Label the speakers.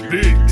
Speaker 1: Link.